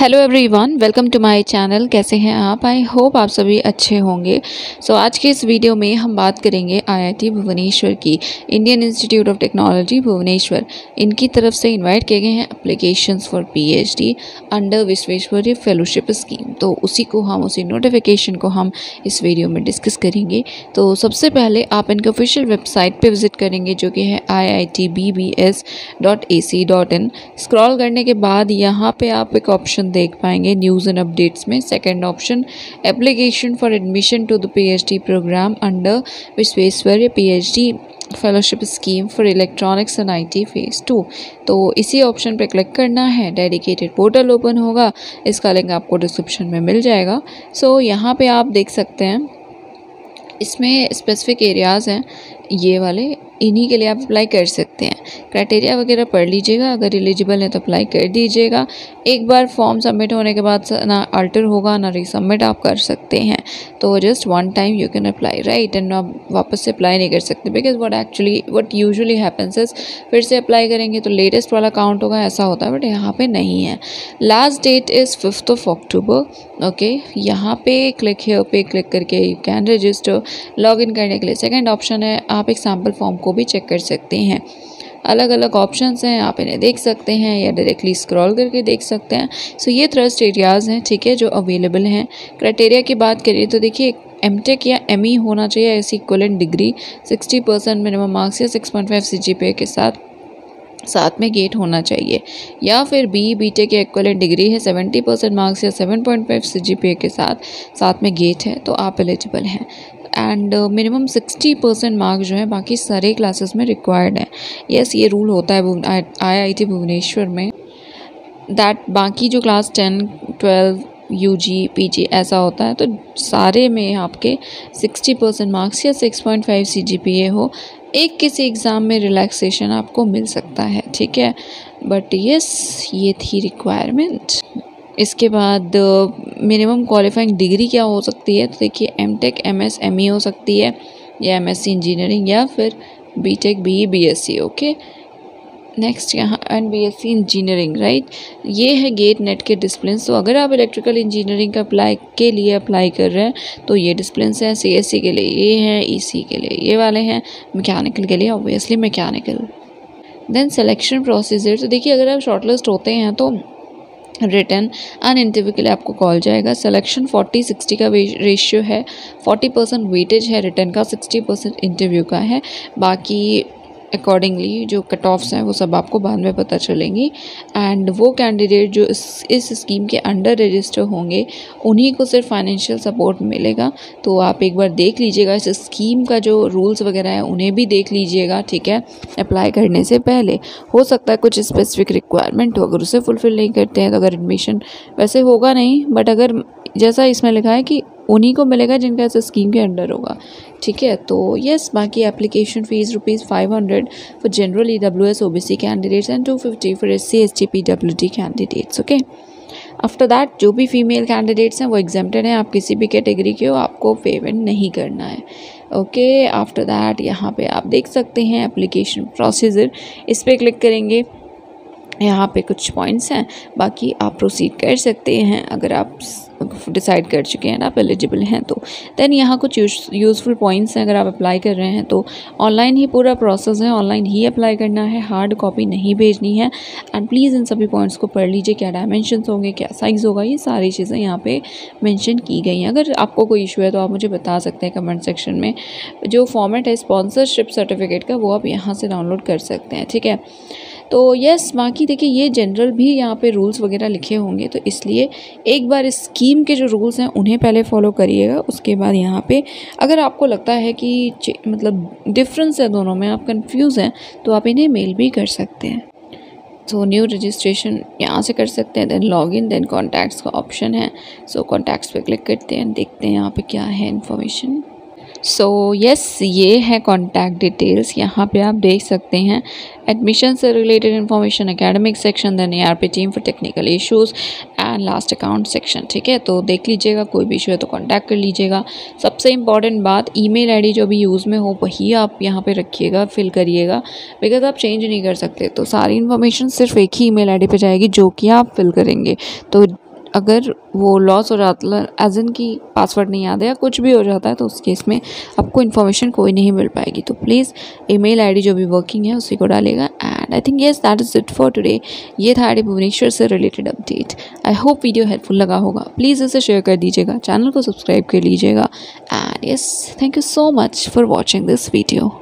Hello everyone welcome to my channel कैसे हैं आप? आई होप आप सभी अच्छे होंगे। सो so, आज के इस वीडियो में हम बात करेंगे आईआईटी भुवनेश्वर की Indian Institute of Technology Bhubaneswar. इनकी तरफ़ से इनवाइट किए गए हैं applications for PhD under Visvesvaraya fellowship scheme तो उसी को हम उसी नोटिफिकेशन को हम इस वीडियो में डिस्कस करेंगे। तो सबसे पहले आप इनके ऑफिशियल वेबसाइट पर विज़िट करेंगे जो कि है आई स्क्रॉल करने के बाद यहाँ पर आप एक ऑप्शन देख पाएँगे न्यूज़ एंड अपडेट्स में। Second option application for admission to the PhD program under Visvesvaraya PhD fellowship scheme for electronics and IT phase two तो इसी ऑप्शन पर क्लिक करना है। डेडिकेटेड पोर्टल ओपन होगा। इसका लिंक आपको डिस्क्रिप्शन में मिल जाएगा। सो so, यहाँ पे आप देख सकते हैं। इसमें स्पेसिफिक एरियाज़ हैं। ये वाले इन्हीं के लिए आप अप्लाई कर सकते हैं। क्राइटेरिया वगैरह पढ़ लीजिएगा, अगर एलिजिबल है तो अप्लाई कर दीजिएगा। एक बार फॉर्म सबमिट होने के बाद ना अल्टर होगा, ना रिसबमिट आप कर सकते हैं। तो just one time you can apply right and आप वापस से अप्लाई नहीं कर सकते। Because what actually what usually happens फिर से अप्लाई करेंगे तो लेटेस्ट वाला काउंट होगा, ऐसा होता है बट यहाँ पर नहीं है। Last date is fifth of October okay यहाँ पे क्लिक है पे क्लिक करके you can register log in करने के लिए। सेकेंड ऑप्शन है, आप एक सैंपल फॉर्म को भी चेक कर सकते हैं। अलग अलग ऑप्शंस हैं, आप इन्हें देख सकते हैं या डायरेक्टली स्क्रॉल करके देख सकते हैं। सो ये थ्रस्ट एरियाज़ हैं, ठीक है, जो अवेलेबल हैं। क्राइटेरिया की बात करिए तो देखिए एम टेक या एम ई e होना चाहिए ऐसी equivalent degree sixty percent minimum marks या सिक्स पॉइंट फाइव के साथ साथ में गेट होना चाहिए। या फिर बी बी टेक या इक्वलेंट डिग्री है सेवेंटी परसेंट मार्क्स या सेवन पॉइंट फाइव सी के साथ साथ में गेट है तो आप एलिजिबल हैं। And minimum sixty percent marks जो है, बाकी सारे क्लासेस में रिक्वायर्ड है। यस ये रूल होता है आई आई टी भुवनेश्वर में। दैट बाकी जो class ten twelve U G P G ऐसा होता है तो सारे में आपके सिक्सटी परसेंट मार्क्स या six point five C G P A हो। एक किसी एग्ज़ाम में रिलैक्सेशन आपको मिल सकता है, ठीक है? बट यस ये थी रिक्वायरमेंट इसके बाद मिनिमम क्वालिफाइंग डिग्री क्या हो सकती है? तो देखिए M tech M S M E हो सकती है, या एम एस सी इंजीनियरिंग या फिर B tech B E B S C okay next यहाँ and B S C engineering right ये है गेट नेट के डिस्प्लिन तो अगर आप इलेक्ट्रिकल इंजीनियरिंग का अप्लाई के लिए अप्लाई कर रहे हैं तो ये डिस्प्लिन हैं सी एस सी के लिए, ये हैं ई सी के लिए, ये वाले हैं मैकेनिकल के लिए obviously mechanical then selection procedure तो देखिए, अगर आप शॉर्टलिस्ट होते हैं तो रिटर्न अन इंटरव्यू के लिए आपको कॉल जाएगा। सिलेक्शन फोर्टी सिक्सटी का रेशियो है। फोर्टी परसेंट वेटेज है रिटर्न का सिक्सटी परसेंट इंटरव्यू का है। बाकी अकॉर्डिंगली जो कट ऑफ्स हैं, वो सब आपको बाद में पता चलेंगी। एंड वो कैंडिडेट जो इस इस स्कीम के अंडर रजिस्टर होंगे, उन्हीं को सिर्फ़ फाइनेंशियल सपोर्ट मिलेगा। तो आप एक बार देख लीजिएगा, इस स्कीम का जो रूल्स वगैरह है, उन्हें भी देख लीजिएगा, ठीक है? अप्लाई करने से पहले। हो सकता है कुछ स्पेसिफिक रिक्वायरमेंट हो, अगर उसे फुलफ़िल नहीं करते हैं तो अगर एडमिशन वैसे होगा नहीं बट अगर जैसा इसमें लिखा है कि उन्हीं को मिलेगा जिनका इस स्कीम के अंडर होगा। ठीक है? तो यस बाकी application fee rupees five hundred for general E W S O B C candidates and two fifty for S C S T P W D candidates okay after that जो भी female candidates हैं, वो exempted हैं। आप किसी भी category के हो, आपको पेमेंट नहीं करना है। ओके आफ्टर दैट यहाँ पे आप देख सकते हैं एप्लीकेशन प्रोसीजर इस पर क्लिक करेंगे। यहाँ पे कुछ पॉइंट्स हैं। बाकी आप प्रोसीड कर सकते हैं। अगर आप डिसाइड कर चुके हैं आप एलिजिबल हैं तो। देन यहाँ कुछ यूज़फुल पॉइंट्स हैं अगर आप अप्लाई कर रहे हैं तो। ऑनलाइन ही पूरा प्रोसेस है। ऑनलाइन ही अप्लाई करना है। हार्ड कॉपी नहीं भेजनी है। एंड प्लीज़ इन सभी पॉइंट्स को पढ़ लीजिए। क्या डायमेंशन होंगे, क्या साइज़ होगा, ये सारी चीज़ें यहाँ पे मेंशन की गई हैं। अगर आपको कोई इशू है तो आप मुझे बता सकते हैं कमेंट सेक्शन में। जो फॉर्मेट है स्पॉन्सरशिप सर्टिफिकेट का, वो आप यहाँ से डाउनलोड कर सकते हैं। ठीक है? तो यस बाकी देखिए, ये जनरल भी यहाँ पे रूल्स वगैरह लिखे होंगे तो इसलिए एक बार इस स्कीम के जो रूल्स हैं, उन्हें पहले फॉलो करिएगा, उसके बाद यहाँ पे अगर आपको लगता है कि मतलब डिफरेंस है दोनों में, आप कंफ्यूज हैं तो आप इन्हें मेल भी कर सकते हैं। सो न्यू रजिस्ट्रेशन यहाँ से कर सकते हैं then log in then contacts का ऑप्शन है। सो कॉन्टैक्ट्स पे क्लिक करते हैं, देखते हैं यहाँ पे क्या है information so so, yes yes, ये है कॉन्टैक्ट डिटेल्स यहाँ पे आप देख सकते हैं एडमिशन से related information academic section then A R P team for technical issues and last account section ठीक है? तो देख लीजिएगा कोई भी इशू है तो कॉन्टैक्ट कर लीजिएगा. सबसे इंपॉर्टेंट बात ईमेल आईडी जो भी यूज़ में हो वही आप यहाँ पे रखिएगा फिल करिएगा. बिकॉज़ आप चेंज नहीं कर सकते तो सारी इन्फॉर्मेशन सिर्फ़ एक ही ईमेल आईडी पे जाएगी जो कि आप फिल करेंगे. तो अगर वो लॉस हो जाता है एज इन की पासवर्ड नहीं याद है या कुछ भी हो जाता है तो उस केस में आपको इन्फॉर्मेशन कोई नहीं मिल पाएगी। तो प्लीज़ ईमेल आईडी जो भी वर्किंग है, उसी को डालेगा and I think yes that is it for today ये था आई भुवनेश्वर से related update I hope video helpful लगा होगा। प्लीज़ इसे शेयर कर दीजिएगा। चैनल को सब्सक्राइब कर लीजिएगा। And yes thank you so much for watching this video